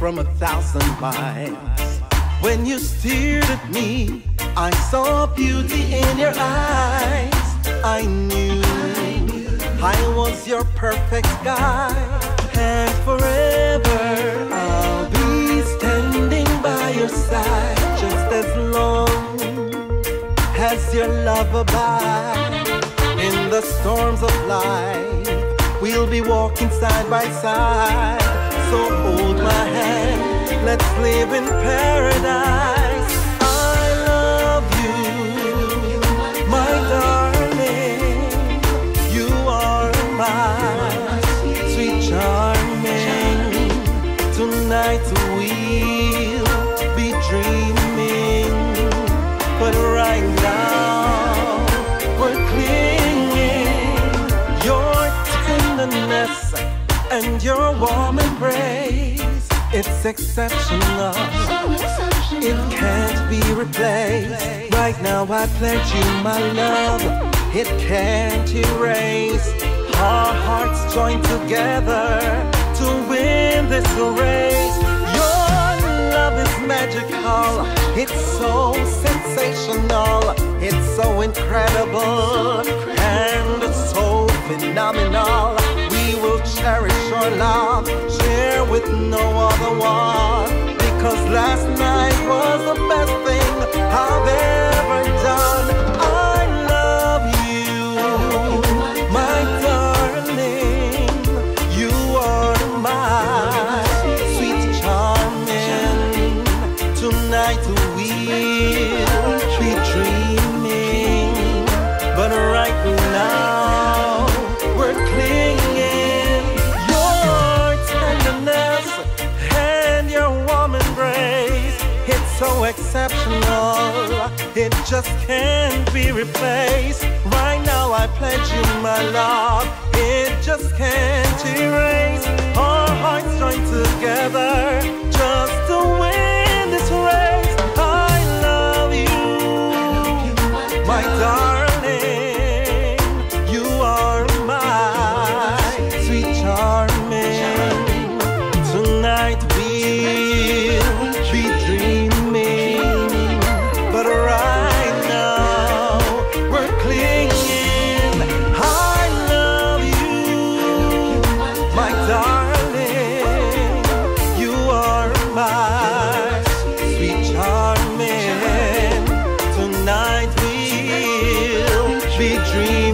from a thousand miles. When you stared at me, I saw beauty in your eyes. I knew I was your perfect guy, and forever I'll be standing by your side, just as long as your love abides. In the storms of life, we'll be walking side by side. So hold my hand in paradise. I love you, my darling. You are my sweet charming. Tonight we'll be dreaming, but right. It's exceptional. It can't be replaced. Right now I pledge you my love. It can't erase. Our hearts joined together to win this race. Your love is magical. It's so sensational. It's so incredible. And it's so phenomenal. We will cherish your love. Share with no one. exceptional. It just can't be replaced. Right now, I pledge you my love. It just can't erase our hearts joined together just to win this race. I love you, my darling. You are my sweet charming. Tonight we. big dream.